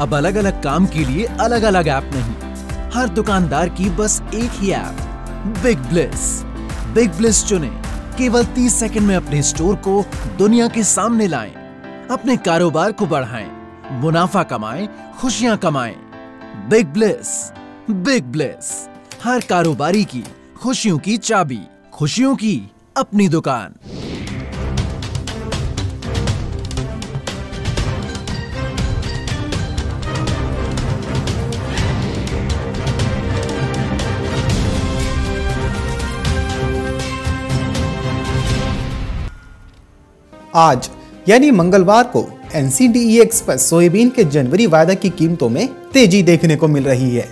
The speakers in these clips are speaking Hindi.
अब अलग अलग काम के लिए अलग अलग ऐप नहीं। हर दुकानदार की बस एक ही app Big Bliss Big Bliss चुने, केवल 30 सेकंड में अपने स्टोर को दुनिया के सामने लाएँ, अपने कारोबार को बढ़ाएँ, मुनाफा कमाएँ, खुशियाँ कमाएँ। बिग ब्लिस बिग ब्लिस हर कारोबारी की खुशियों की चाबी, खुशियों की अपनी दुकान। आज यानी मंगलवार को एनसीडीईएक्स पर सोयाबीन के जनवरी वायदा की कीमतों में तेज़ी देखने को मिल रही है।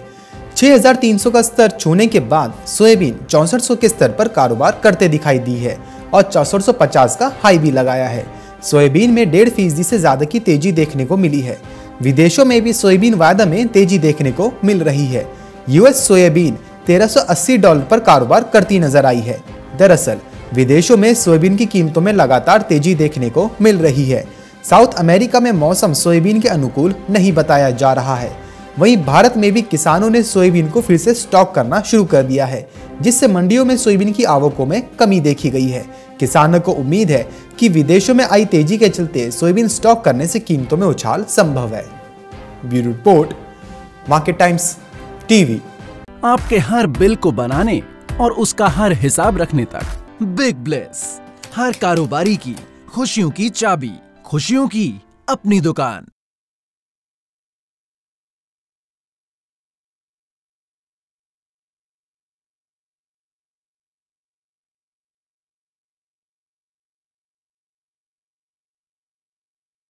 6,300 का स्तर छूने के बाद सोयाबीन चौसठ के स्तर पर कारोबार करते दिखाई दी है और चौसठ का हाई भी लगाया है। सोयाबीन में डेढ़ फ़ीसदी से ज़्यादा की तेज़ी देखने को मिली है। विदेशों में भी सोयाबीन वायदा में तेज़ी देखने को मिल रही है। यूएस सोयाबीन 1380 डॉलर पर कारोबार करती नज़र आई है। दरअसल विदेशों में सोयाबीन की कीमतों में लगातार तेज़ी देखने को मिल रही है। साउथ अमेरिका में मौसम सोयाबीन के अनुकूल नहीं बताया जा रहा है। वहीं भारत में भी किसानों ने सोयाबीन को फिर से स्टॉक करना शुरू कर दिया है, जिससे मंडियों में सोयाबीन की आवकों में कमी देखी गई है। किसानों को उम्मीद है कि विदेशों में आई तेज़ी के चलते सोयाबीन स्टॉक करने से कीमतों में उछाल संभव है। Bureau report, Market Times, TV. आपके हर बिल को बनाने और उसका हर हिसाब रखने तक बिग ब्लेस हर कारोबारी की खुशियों की चाबी खुशियों की अपनी दुकान।